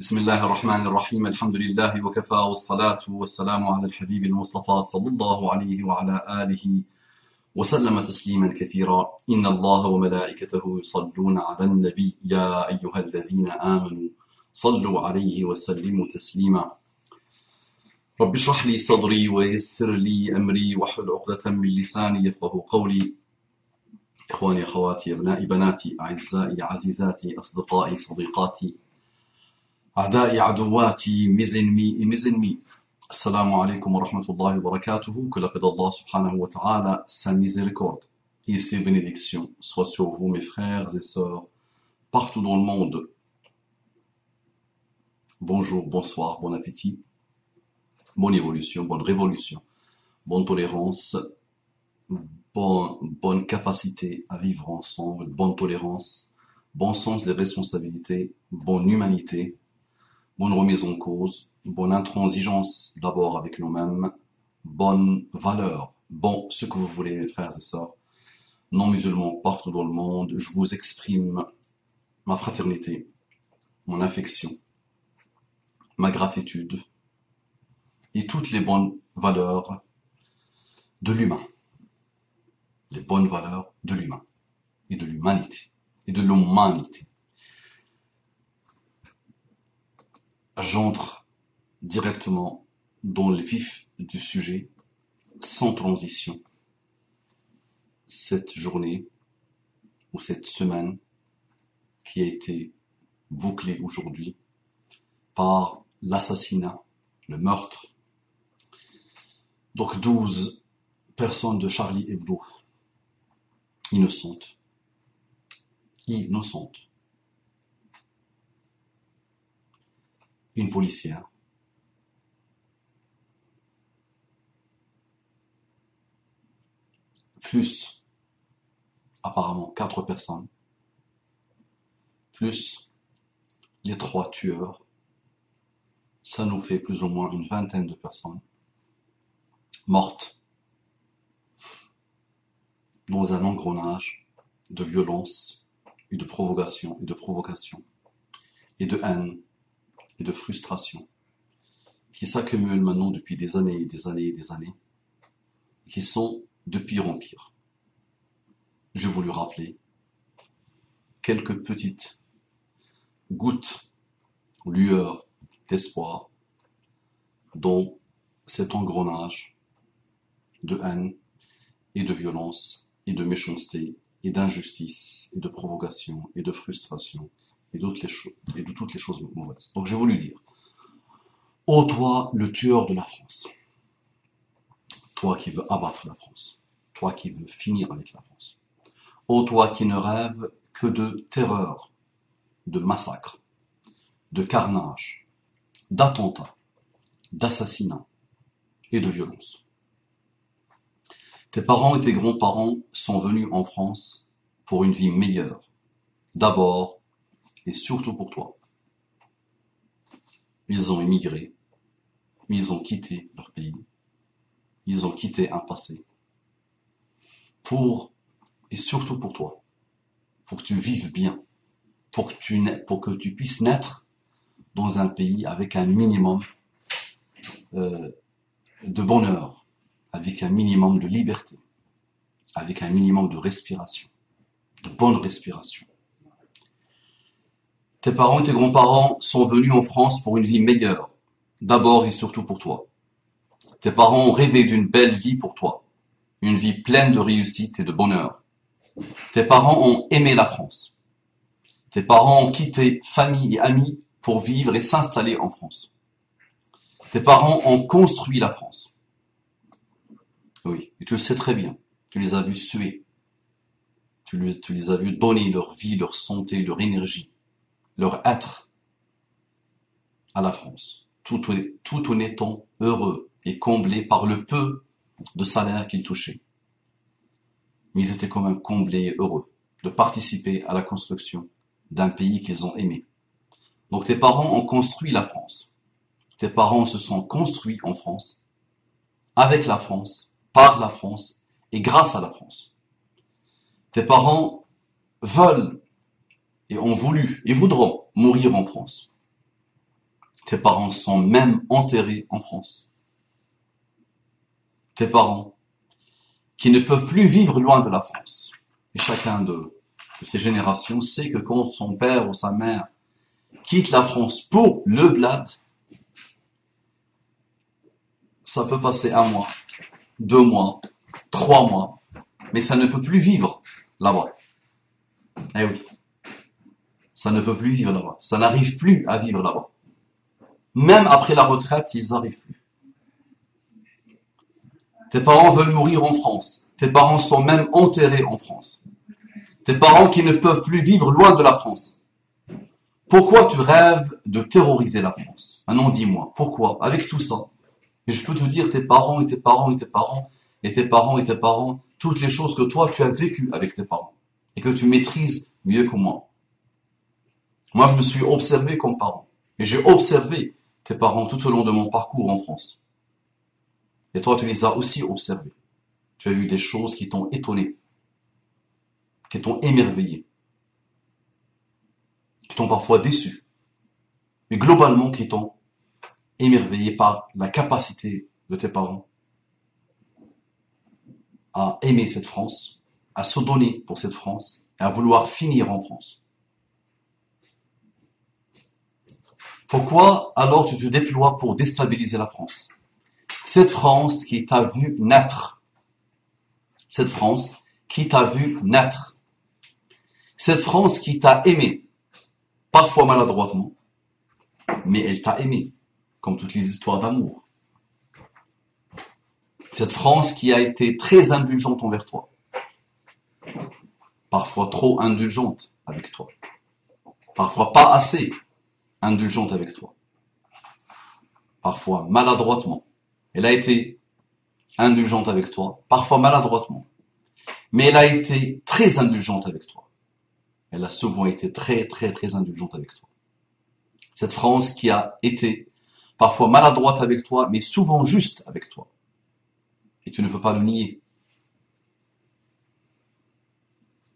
بسم الله الرحمن الرحيم الحمد لله وكفى والصلاة والسلام على الحبيب المصطفى صلى الله عليه وعلى آله وسلم تسليما كثيرا إن الله وملائكته يصلون على النبي يا أيها الذين آمنوا صلوا عليه وسلموا تسليما رب اشرح لي صدري ويسر لي أمري واحلل عقدة من لساني يفقه قولي إخواني أخواتي أبنائي بناتي أعزائي عزيزاتي أصدقائي صديقاتي أعدائي عدواتي mes ennemis et mes ennemis Assalamu alaikum wa rahmatullahi wa barakatuhu que la paix d'Allah subhanahu wa ta'ala sa miséricorde et ses bénédictions soient sur vous mes frères et sœurs partout dans le monde bonjour, bonsoir, bon appétit bonne évolution, bonne révolution bonne tolérance bonne, bonne capacité à vivre ensemble, bonne tolérance, bon sens des responsabilités, bonne humanité, bonne remise en cause, bonne intransigeance d'abord avec nous-mêmes, bonne valeur, bon ce que vous voulez mes frères et sœurs, non musulmans partout dans le monde, je vous exprime ma fraternité, mon affection, ma gratitude et toutes les bonnes valeurs de l'humain. Les bonnes valeurs de l'humain et de l'humanité et de l'humanité. J'entre directement dans le vif du sujet, sans transition. Cette journée ou cette semaine qui a été bouclée aujourd'hui par l'assassinat, le meurtre. Donc 12 personnes de Charlie Hebdo innocente. Innocente. Une policière. Plus, apparemment, quatre personnes. Plus les trois tueurs. Ça nous fait plus ou moins une vingtaine de personnes mortes dans un engrenage de violence et de provocation et de provocation et de haine de frustration qui s'accumulent maintenant depuis des années et des années et des années qui sont de pire en pire. Je voulu rappeler quelques petites gouttes ou lueurs d'espoir dans cet engrenage de haine et de violence et de méchanceté et d'injustice et de provocation et de frustration et, les et de toutes les choses mauvaises. Donc j'ai voulu dire, ô toi le tueur de la France, toi qui veux abattre la France, toi qui veux finir avec la France, ô toi qui ne rêve que de terreur, de massacre, de carnage, d'attentats, d'assassinats et de violence. Tes parents et tes grands-parents sont venus en France pour une vie meilleure, d'abord et surtout pour toi. Ils ont émigré, ils ont quitté leur pays, ils ont quitté un passé, pour et surtout pour toi, pour que tu vives bien, pour que tu, puisses naître dans un pays avec un minimum euh, de bonheur, avec un minimum de liberté, avec un minimum de respiration, de bonne respiration. Tes parents et tes grands-parents sont venus en France pour une vie meilleure, d'abord et surtout pour toi. Tes parents ont rêvé d'une belle vie pour toi, une vie pleine de réussite et de bonheur. Tes parents ont aimé la France. Tes parents ont quitté famille et amis pour vivre et s'installer en France. Tes parents ont construit la France. Oui, et tu le sais très bien. Tu les as vus suer. Tu les, tu les as vus donner leur vie, leur santé, leur énergie, leur être à la France, tout, en étant heureux et comblés par le peu de salaire qu'ils touchaient. Mais ils étaient quand même comblés et heureux de participer à la construction d'un pays qu'ils ont aimé. Donc tes parents ont construit la France. Tes parents se sont construits en France, avec la France, par la France et grâce à la France. Tes parents veulent et ont voulu et voudront mourir en France. tes parents sont même enterrés en France. Tes parents qui ne peuvent plus vivre loin de la France. Et chacun de, ces générations sait que quand son père ou sa mère quitte la France pour le bled, ça peut passer un mois, deux mois, trois mois, mais ça ne peut plus vivre là-bas. Eh oui. Ça ne peut plus vivre là-bas. Ça n'arrive plus à vivre là-bas. Même après la retraite, ils n'arrivent plus. Tes parents veulent mourir en France. Tes parents sont même enterrés en France. Tes parents qui ne peuvent plus vivre loin de la France. Pourquoi tu rêves de terroriser la France? Maintenant, dis-moi, pourquoi? Avec tout ça. Et je peux te dire tes parents et tes parents et tes parents et tes parents et tes parents, toutes les choses que toi tu as vécues avec tes parents et que tu maîtrises mieux que moi. Moi, je me suis observé comme parent et j'ai observé tes parents tout au long de mon parcours en France. Et toi, tu les as aussi observés. Tu as vu des choses qui t'ont étonné, qui t'ont émerveillé, qui t'ont parfois déçu, mais globalement qui t'ont émerveillé par la capacité de tes parents à aimer cette France, à se donner pour cette France et à vouloir finir en France. Pourquoi alors tu te déploies pour déstabiliser la France? Cette France qui t'a vu naître. Cette France qui t'a vu naître. Cette France qui t'a aimé, parfois maladroitement, mais elle t'a aimé, comme toutes les histoires d'amour. Cette France qui a été très indulgente envers toi, parfois trop indulgente avec toi, parfois pas assez indulgente avec toi. Parfois maladroitement. Elle a été indulgente avec toi, parfois maladroitement. Mais elle a été très indulgente avec toi. Elle a souvent été très, très, très indulgente avec toi. Cette France qui a été parfois maladroite avec toi, mais souvent juste avec toi. Et tu ne peux pas le nier.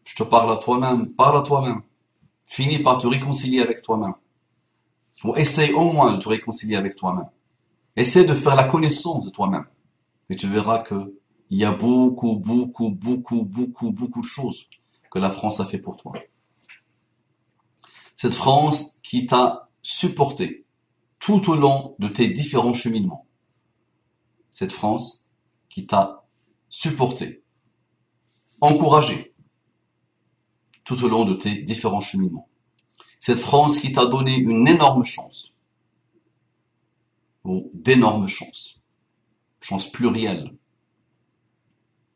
Je te parle à toi-même, parle à toi-même. Finis par te réconcilier avec toi-même. Essaye au moins de te réconcilier avec toi-même. Essaye de faire la connaissance de toi-même. Et tu verras que il y a beaucoup, beaucoup, beaucoup, beaucoup, beaucoup de choses que la France a fait pour toi. Cette France qui t'a supporté tout au long de tes différents cheminements. Cette France qui t'a supporté, encouragé tout au long de tes différents cheminements. Cette France qui t'a donné une énorme chance, ou d'énormes chances, chance plurielle,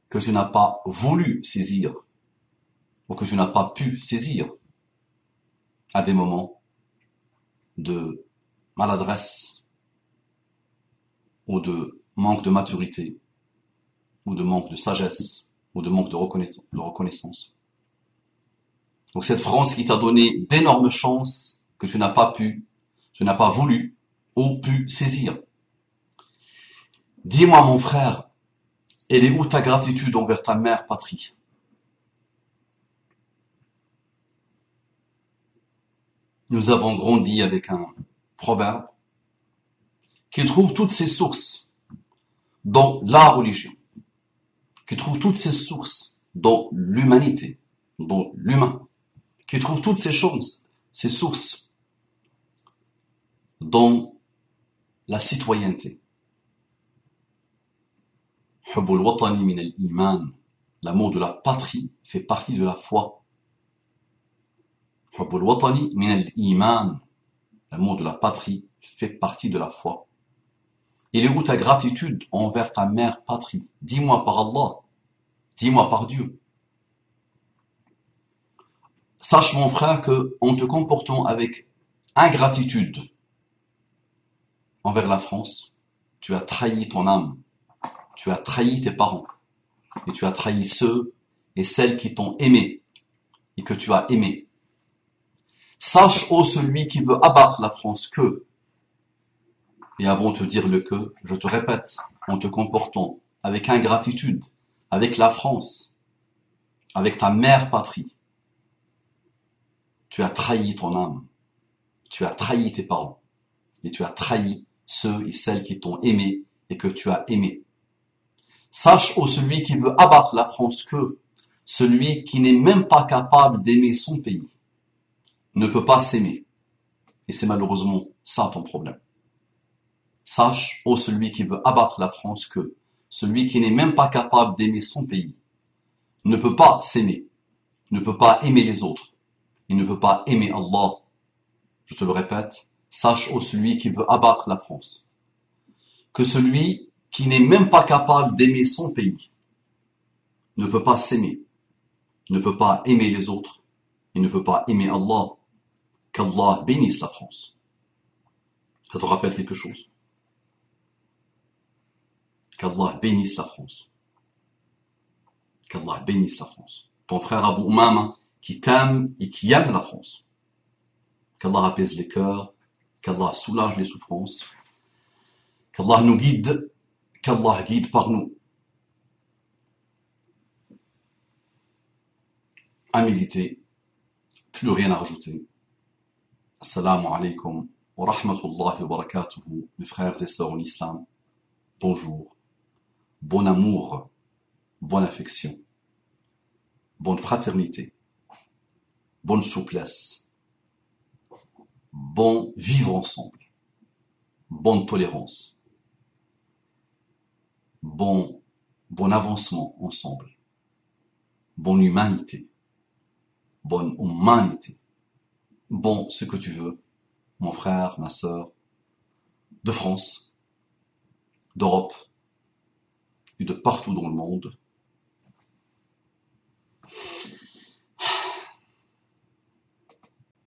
que tu n'as pas voulu saisir, ou que tu n'as pas pu saisir. À des moments de maladresse, ou de manque de maturité, ou de manque de sagesse, ou de manque de reconnaissance. Donc cette France qui t'a donné d'énormes chances que tu n'as pas pu, tu n'as pas voulu ou pu saisir. Dis-moi mon frère, elle est où ta gratitude envers ta mère patrie Nous avons grandi avec un proverbe qui trouve toutes ses sources dans la religion, qui trouve toutes ses sources dans l'humanité, dans l'humain qui trouve toutes ces choses, ces sources dans la citoyenneté. L'amour de la patrie fait partie de la foi. L'amour de la patrie fait partie de la foi. Il est où ta gratitude envers ta mère patrie Dis-moi par Allah, dis-moi par Dieu. Sache mon frère que en te comportant avec ingratitude envers la France, tu as trahi ton âme, tu as trahi tes parents, et tu as trahi ceux et celles qui t'ont aimé et que tu as aimé. Sache, ô celui qui veut abattre la France, que, et avant de te dire le que, je te répète, en te comportant avec ingratitude, avec la France, avec ta mère patrie, tu as trahi ton âme. Tu as trahi tes parents. et tu as trahi ceux et celles qui t'ont aimé et que tu as aimé. Sache, ô celui qui veut abattre la France, que celui qui n'est même pas capable d'aimer son pays ne peut pas s'aimer. Et c'est malheureusement ça ton problème. Sache, ô celui qui veut abattre la France, que celui qui n'est même pas capable d'aimer son pays ne peut pas s'aimer, ne peut pas aimer les autres, il ne peut pas aimer Allah. Je te le répète, sache, ô celui qui veut abattre la France, que celui qui n'est même pas capable d'aimer son pays ne peut pas s'aimer, ne peut pas aimer les autres, il ne peut pas aimer Allah. Qu'Allah bénisse la France. Ça te rappelle quelque chose? Qu'Allah bénisse la France. Qu'Allah bénisse la France. Ton frère Abu Umama qui t'aime et qui aime la France. Qu'Allah apaise les cœurs, qu'Allah soulage les souffrances, qu'Allah nous guide, qu'Allah guide par nous. À méditer, plus rien à rajouter. Assalamu alaikum wa rahmatullahi wa barakatuhu, mes frères et sœurs en islam. Bonjour, bon amour, bonne affection, bonne fraternité bonne souplesse, bon vivre ensemble, bonne tolérance, bon, avancement ensemble, bonne humanité, bonne humanité, bon ce que tu veux, mon frère, ma sœur, de France, d'Europe et de partout dans le monde.